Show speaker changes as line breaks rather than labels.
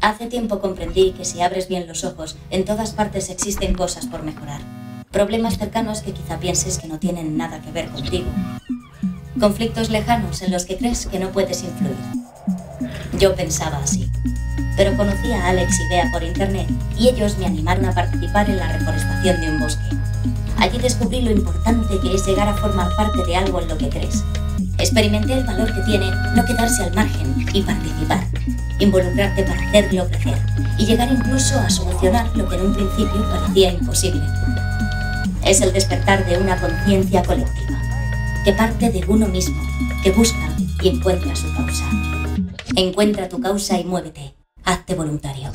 Hace tiempo comprendí que si abres bien los ojos, en todas partes existen cosas por mejorar. Problemas cercanos que quizá pienses que no tienen nada que ver contigo. Conflictos lejanos en los que crees que no puedes influir. Yo pensaba así. Pero conocí a Alex y Bea por internet y ellos me animaron a participar en la reforestación de un bosque. Allí descubrí lo importante que es llegar a formar parte de algo en lo que crees. Experimenté el valor que tiene no quedarse al margen y participar, involucrarte para hacerlo crecer y llegar incluso a solucionar lo que en un principio parecía imposible. Es el despertar de una conciencia colectiva, que parte de uno mismo, que busca y encuentra su causa. Encuentra tu causa y muévete. Hazte voluntario.